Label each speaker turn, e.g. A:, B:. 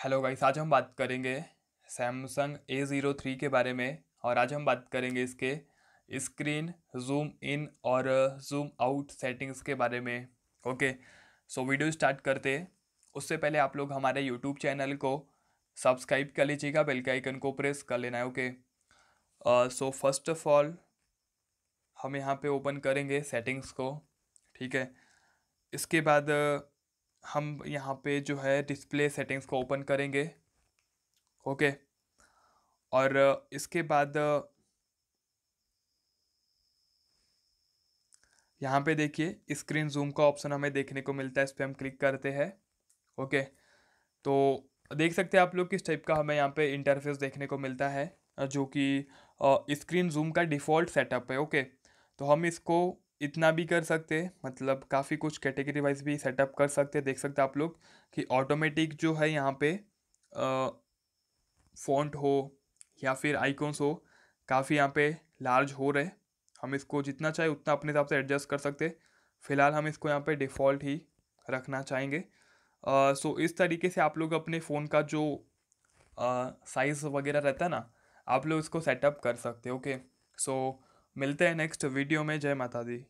A: Hello guys, आज हम बात करेंगे सैमसंग ए ज़ीरो थ्री के बारे में और आज हम बात करेंगे इसके स्क्रीन, जूम इन और जूम आउट सेटिंग्स के बारे में। ओके, सो वीडियो स्टार्ट करते उससे पहले आप लोग हमारे यूट्यूब चैनल को सब्सक्राइब कर लीजिएगा, बेल के आइकन को प्रेस कर लेना है, okay? So first of all हम यहाँ पे ओपन करेंगे सेटिंग्स को, ठीक है? इसके बाद हम यहाँ पे जो है डिस्प्ले सेटिंग्स को ओपन करेंगे ओके और इसके बाद, यहाँ पे देखिए स्क्रीन जूम का ऑप्शन हमें देखने को मिलता है, इस पर हम क्लिक करते हैं ओके तो देख सकते हैं आप लोग किस टाइप का हमें यहाँ पे इंटरफेस देखने को मिलता है, जो कि स्क्रीन जूम का डिफ़ॉल्ट सेटअप है ओके तो हम इसको इतना भी कर सकते मतलब काफ़ी कुछ कैटेगरी वाइज भी सेटअप कर सकते, देख सकते आप लोग कि ऑटोमेटिक जो है यहाँ पे फ़ॉन्ट हो या फिर आइकॉन्स हो, काफ़ी यहाँ पे लार्ज हो रहे। हम इसको जितना चाहे उतना अपने हिसाब से एडजस्ट कर सकते। फ़िलहाल हम इसको यहाँ पे डिफ़ॉल्ट ही रखना चाहेंगे। सो इस तरीके से आप लोग अपने फ़ोन का जो साइज़ वगैरह रहता है ना, आप लोग इसको सेटअप कर सकते ओके सो मिलते हैं नेक्स्ट वीडियो में। जय माता दी।